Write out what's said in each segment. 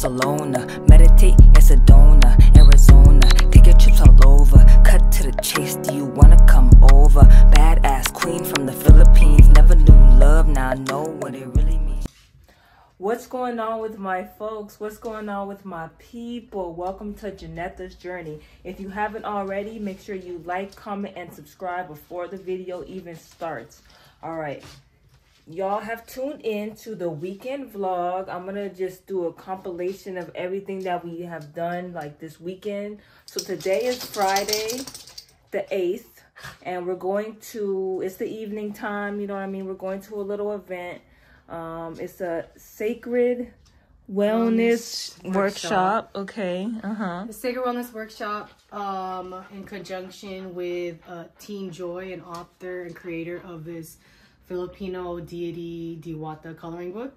Barcelona. Meditate in Sedona, Arizona. Take your trips all over. Cut to the chase. Do you wanna come over? Badass queen from the Philippines. Never knew love. Now I know what it really means. What's going on with my folks? What's going on with my people? Welcome to Janetha's Journey. If you haven't already, make sure you like, comment, and subscribe before the video even starts. All right. Y'all have tuned in to the weekend vlog. I'm going to just do a compilation of everything that we have done like this weekend. So today is Friday, the 8th. And we're going to, it's the evening time, you know what I mean? We're going to a little event. Um, it's a sacred wellness, Wellness workshop. workshop. Okay. Uh huh. The Sacred Wellness Workshop, um, in conjunction with uh, Team Joy, an author and creator of this Filipino deity Diwata coloring book.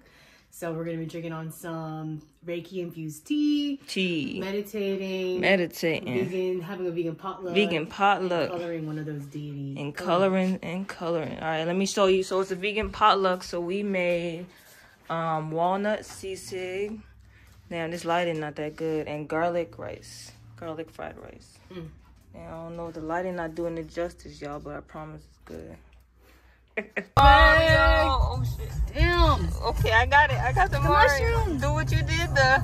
So we're gonna be drinking on some Reiki infused tea, Tea. meditating, Meditating. vegan, having a vegan potluck, Vegan potluck. coloring one of those deities. And coloring and coloring. All right, let me show you. So it's a vegan potluck. So we made um, walnut sisig. Damn, this lighting not that good. And garlic rice, garlic fried rice. Mm. And I don't know, the lighting not doing it justice, y'all, but I promise it's good. oh, shit. Damn! Okay, I got it. I got the, mushroom. Do what you did, the.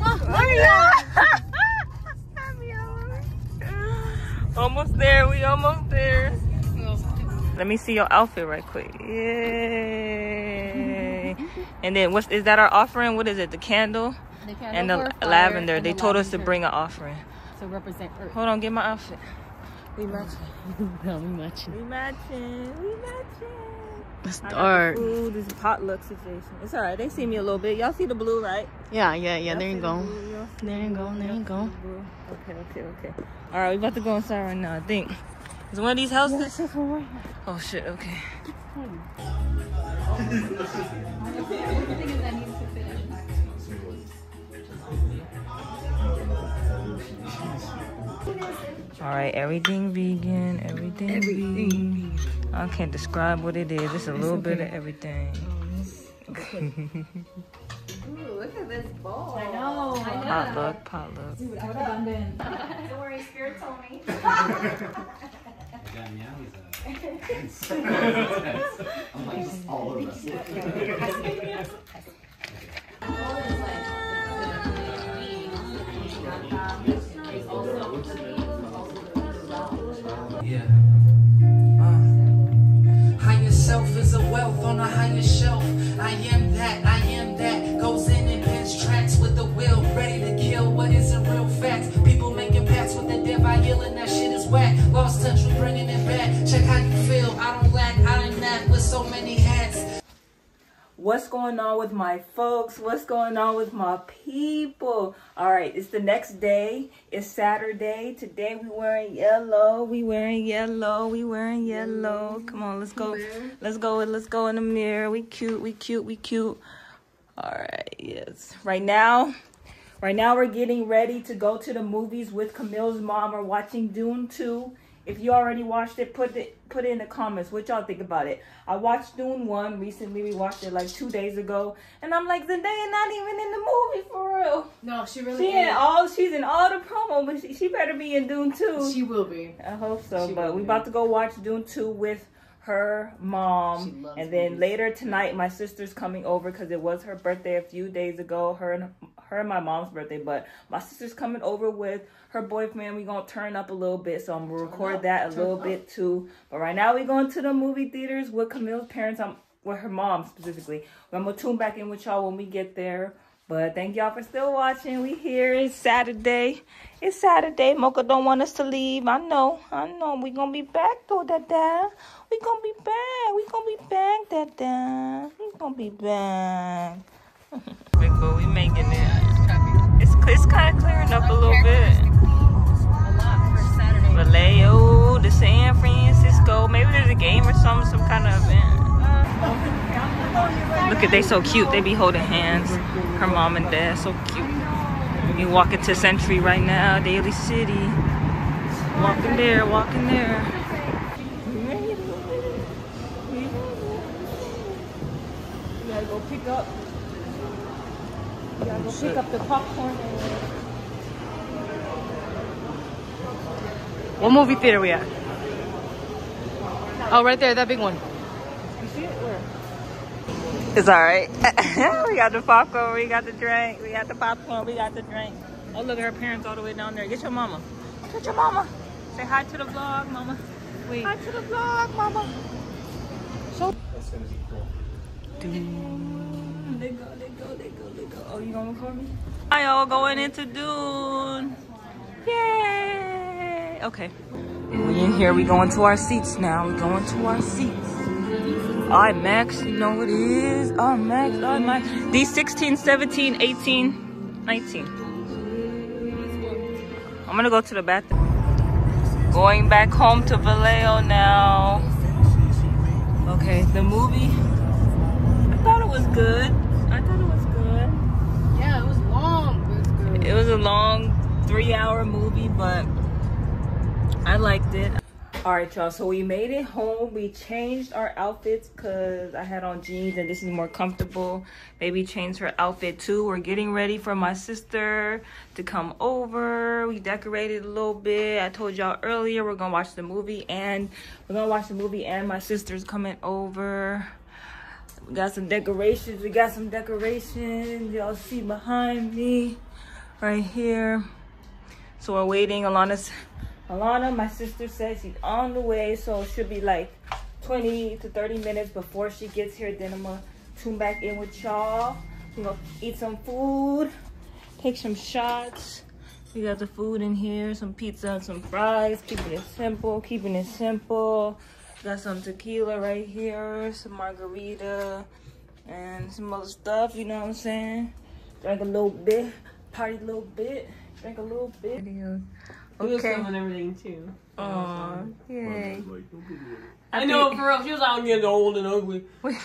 almost there. We almost there. Let me see your outfit right quick. Yay! and then what's is that our offering? What is it? The candle and the lavender. They told us to bring an offering. to represent Earth. Hold on, get my outfit. We matching. Tell me much. We matching. We matching. Let's I got. This is a potluck situation. It's alright. They see me a little bit. Y'all see the blue, right? Yeah, yeah, yeah. There you the go. blue? There you go, there you go. see the blue? Okay, okay, okay. All right, we about to go inside right now. I think. Is one of these houses? Oh shit. Okay. All right, everything vegan, everything, vegan. I can't describe what it is. It's a little bit of everything. Oh, Ooh, look at this bowl. I know. Potluck, potluck. Don't worry, Spirit told me. I'm like all over us. What's going on with my folks? What's going on with my people? All right, it's the next day. It's Saturday. Today we wearing yellow. We wearing yellow. We wearing yellow. Come on, let's go. Let's go. Let's go in the mirror. We cute. We cute. We cute. All right, yes. Right now, right now we're getting ready to go to the movies with Camille's mom. We're watching Dune 2. If you already watched it, put it put it in the comments. What y'all think about it? I watched Dune 1 recently. We watched it like two days ago. And I'm like, Zendaya not even in the movie for real. No, she really She in all she's in all the promo, but she, she better be in Dune 2. She will be. I hope so. She but we be. about to go watch Dune 2 with her mom. And then movies. later tonight, my sister's coming over because it was her birthday a few days ago. Her and her and my mom's birthday. But my sister's coming over with her boyfriend. We're going to turn up a little bit. So I'm going to record up, that a little up. bit too. But right now, we're going to the movie theaters with Camille's parents. I'm with her mom specifically. I'm going to tune back in with y'all when we get there. But thank y'all for still watching. We here. It's Saturday. It's Saturday. Mocha don't want us to leave. I know. I know. We gonna be back though, Dada. We gonna be back. We gonna be back, Dada. We gonna be back. Big boo, we making it. It's it's kind of clearing up a little bit. Vallejo, the San Francisco. Maybe there's a game or something, some kind of event. Uh, Look at they so cute. They be holding hands. Her mom and dad so cute. You walking to Century right now, Daly City. Walking there, walking there. We gotta go pick up. We gotta go pick up the popcorn. What movie theater we at? Oh, right there, that big one. It's all right. we got the popcorn, we got the drink, we got the popcorn, we got the drink. Oh, look at her parents all the way down there. Get your mama. Get your mama. Say hi to the vlog, mama. Wait. Hi to the vlog, mama. So. That's gonna be cool. Dune. They go, they go, they go, they go. Oh, you gonna record me? Hi, y'all going into Dune. Yay! Okay. We in here. We going to our seats now. We going to our seats. IMAX, you know what it is. IMAX, IMAX. These 16, 17, 18, 19. I'm gonna go to the bathroom. Going back home to Vallejo now. Okay, the movie. I thought it was good. I thought it was good. Yeah, it was long, but it's good. It was a long three hour movie, but I liked it. All right, y'all. So we made it home. We changed our outfits because I had on jeans and this is more comfortable. Baby changed her outfit too. We're getting ready for my sister to come over. We decorated a little bit. I told y'all earlier we're gonna watch the movie and we're gonna watch the movie and my sister's coming over. We got some decorations. We got some decorations. Y'all see behind me right here. So we're waiting. Alana's Alana, my sister says she's on the way, so it should be like 20 to 30 minutes before she gets here. Then I'm gonna tune back in with y'all. We're gonna eat some food, take some shots. We got the food in here, some pizza and some fries. Keeping it simple, keeping it simple. Got some tequila right here, some margarita, and some other stuff, you know what I'm saying? Drink a little bit, party a little bit, drink a little bit. He was Okay. filming everything too. Aw, yay. I know for real. She was out getting old and ugly.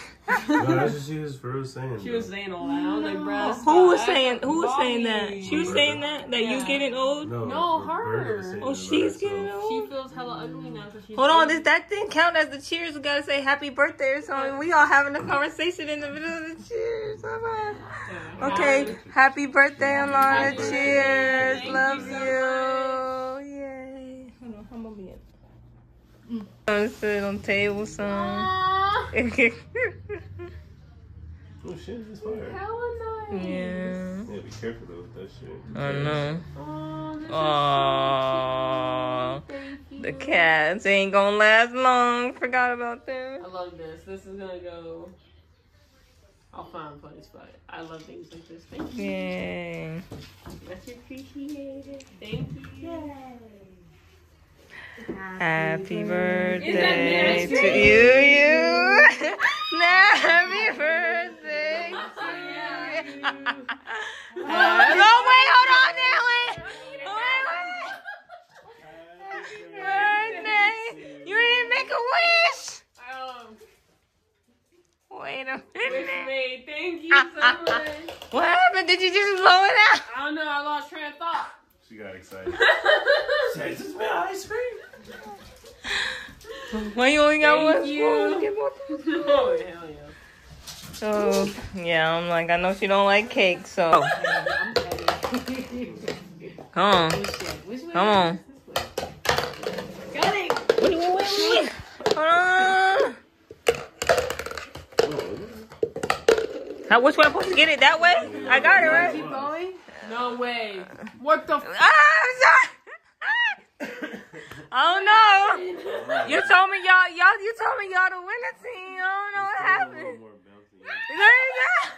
No, that's what she was for real saying. She bro. was saying all that. I was like, bruh. Who was saying? Who was saying that? She was saying that that you Yeah. getting old. No, No, Roberta her. Oh, she's getting old. She feels hella ugly now. So she's Hold on, does that thing count as the cheers? We gotta say happy birthday or something. We all having a conversation in the middle of the cheers. Come. Okay, happy birthday, Alana. Happy birthday. Cheers. Thank Love you you. so Yay. Hold on, how am I being? I'm sitting on the table, son. Oh shit, it's fire. Hella nice. yeah. Yeah, be careful though with that shit. I know. Oh, this is so cute. Thank you. The cats ain't gonna last long. Forgot about them. I love this. This is gonna go. I'll find a funny spot. I love things like this. Thank you. Yay. Much appreciated. Thank you. Happy birthday to me? you, you. Happy birthday to you. oh, wait, hold on now. Wait, wait, wait. Happy birthday. You didn't make a wish. Um, Wait a wish minute. made. Thank you ah, so ah, ah. much. What happened? Did you just blow it out? I don't know. I lost train of thought. She got excited. Says it's my ice cream. Why you only got Thank one you. spoon? Get more oh hell yeah. So yeah, I'm like, I know she don't like cake, so come on, come on. Got it. Wait, wait, wait, wait. Hold on. How, which way I'm supposed to get it? That way? I got it right. Keep going. No way. What the? F- Ah, I'm sorry. I don't know. You told me y'all, y'all, you told me y'all the winning team. I don't know what happened. There you go.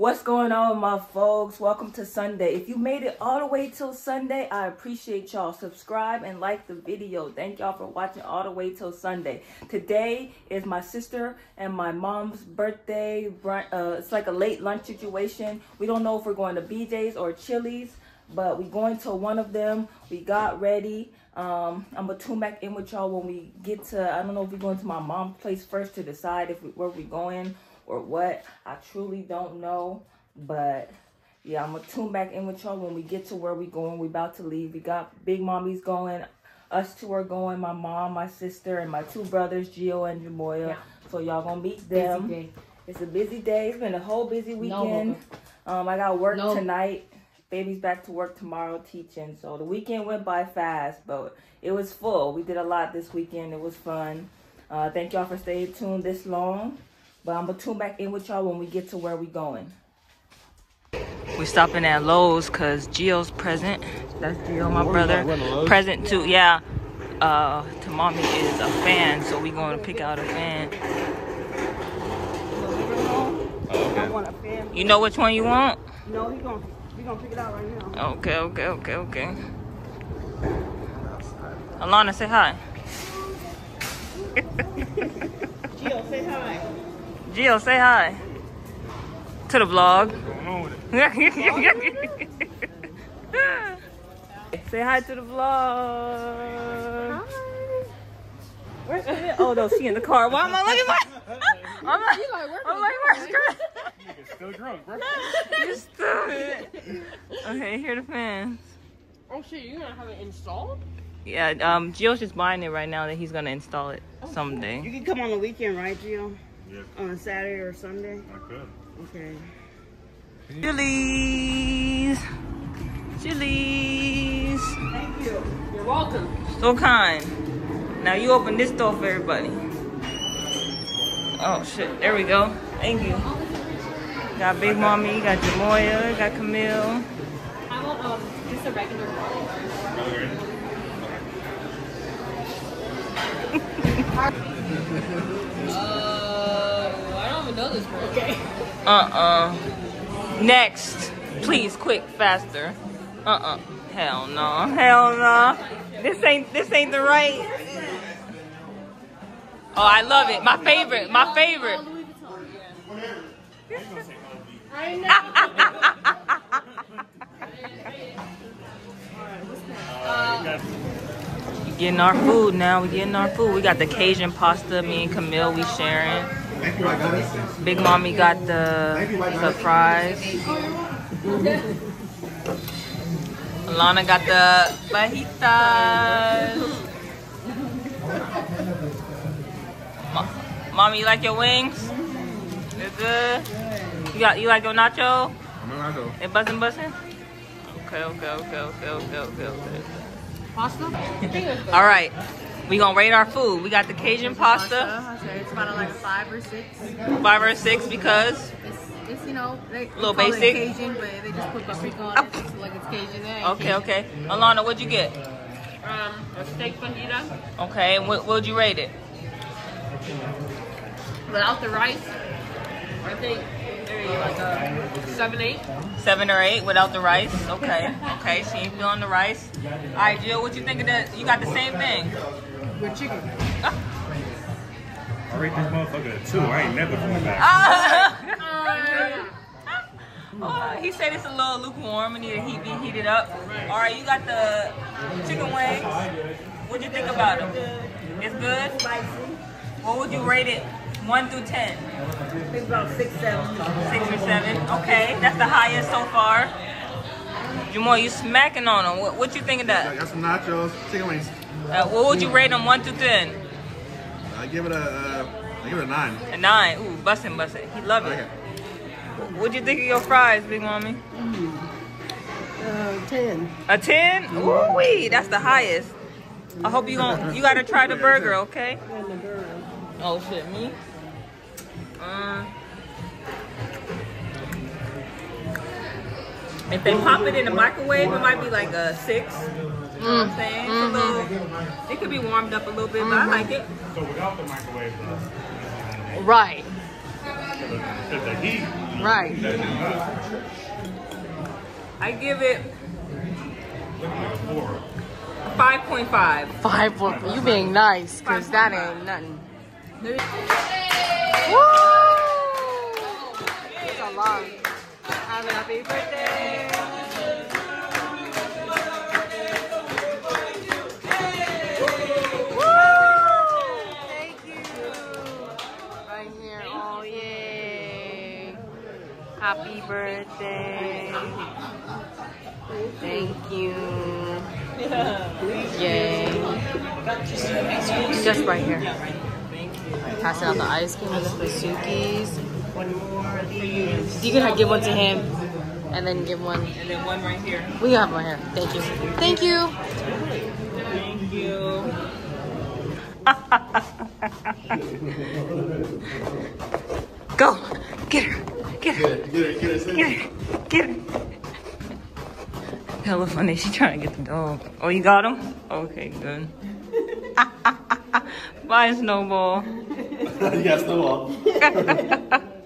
What's going on, my folks? Welcome to Sunday. If you made it all the way till Sunday, I appreciate y'all. Subscribe and like the video. Thank y'all for watching all the way till Sunday. Today is my sister and my mom's birthday. Uh, it's like a late lunch situation. We don't know if we're going to BJ's or Chili's, but we going to one of them. We got ready. Um, I'm gonna tune back in with y'all when we get to. I don't know if we're going to my mom's place first to decide if we, where we going or what. I truly don't know, but yeah, I'm gonna tune back in with y'all when we get to where we going. We about to leave. We got big mommy's going. Us two are going. My mom, my sister, and my two brothers, Gio and Jamoya. Yeah. So y'all gonna meet Busy them. day. It's a busy day. It's been a whole busy weekend. No, um, I got work No. tonight. Baby's back to work tomorrow teaching. So the weekend went by fast, but it was full. We did a lot this weekend. It was fun. Uh, thank y'all for staying tuned this long. But I'm gonna tune back in with y'all when we get to where we going. We stopping at Lowe's cause Gio's present. That's Gio, my brother. Present too, yeah. Uh, to mommy is a fan, so we going to pick out a fan. You know which one you want? No, he gonna we gonna pick it out right now. Okay, okay, okay, okay. Alana, say hi. Gio, say hi. Gio, say hi. To the vlog. say hi to the vlog. Where's she? Oh no, she in the car. Why am I looking for? I'm like, I'm like, where's Chris? Still drunk, bro. You stupid. Okay, here are the fans. Oh shit, you're gonna have it installed? Yeah, um, Gio's just buying it right now that he's gonna install it You someday. You can come on the weekend, right, Gio? Yeah. On a Saturday or Sunday? I could. Okay. Chili's. Chili's. Thank you. You're welcome. So kind. Now you open this door for everybody. Oh shit, there we go. Thank you. Got Big Mommy, got Jamoya, got Camille. I want um just a regular Uh, I don't even know this one. Okay. Uh-uh. Next. Please, quick, faster. Uh-uh. Hell no. Hell no. This ain't this ain't the right. Oh, I love it. My favorite. My favorite. Getting our food now. We getting our food. We got the Cajun pasta. Me and Camille, we sharing. Big Mommy got the surprise. Alana got the fajitas. Mommy, you like your wings? They're good. You got you like your nacho? I'm gonna go. They bussin' bussin'? Okay, okay, okay, okay, okay, okay, okay. Pasta? All right, we gonna rate our food. We got the Cajun pasta, I say it's about like five or six. five or six because It's, it's you know, they, they Little call it basic? Cajun, but they just put paprika on it, just like it's Cajun. It ain't okay, okay. Alana, what'd you get? Um, a steak fajita Okay, and what what'd you rate it? without the rice. I think maybe like a seven, eight. Seven or eight without the rice. Okay, okay. She ain't feeling the rice. All right, Jill, what you think of that? You got the same thing. With chicken. I rate this motherfucker a two. I ain't never coming back. Oh, he said it's a little lukewarm and need to heat, be heated up. All right, you got the chicken wings. What'd you think about them? It's good. What would you rate it? One through ten. It's about six, seven. Six or seven. Okay, that's the highest so far. Jamal, you smacking on them. What, what you think of that? I that? got some nachos, chicken wings. Uh, what would you rate them one through ten? I give it a, uh, I give it a nine. A nine. Ooh, bussin', bussin'. He love it. Okay. What'd you think of your fries, Big Mommy? Uh, ten. A ten? Ooh wee, that's the highest. I hope you gon' you gotta try the burger, okay? And the girl. Oh shit, me? Um, if they pop it in the microwave, it might be like a six. You know what I'm mm, saying? It's a little, it could be warmed up a little bit, but I mm-hmm. like it. So without the microwave, though, Right. the heat, Right. that is not I give it looking like a 5.5. Five for you being nice, cause that ain't nothing. Woo! A. Have a happy birthday. Thank you. Right here. Oh yay! Happy birthday. Thank you. Yay. Just right here. Passing out the ice cream and the Bazookies. One more of these. You can give one to him, and then give one. And then one right here. We have one here. Thank you. Thank you. Thank you. Go. Get her. Get her. Get it, get it, Get her. Get her. Hella funny. She trying to get the dog. Oh, you got him? Okay, good. Bye, Snowball. you got snowball.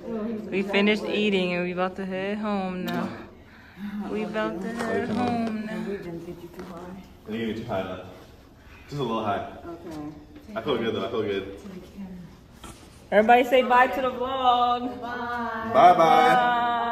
We finished eating and we about to head home now. We about to head home now. I think you're too high enough. Just a little high. Okay. I feel good though. I feel good. Everybody say bye to the vlog. Bye bye. Bye.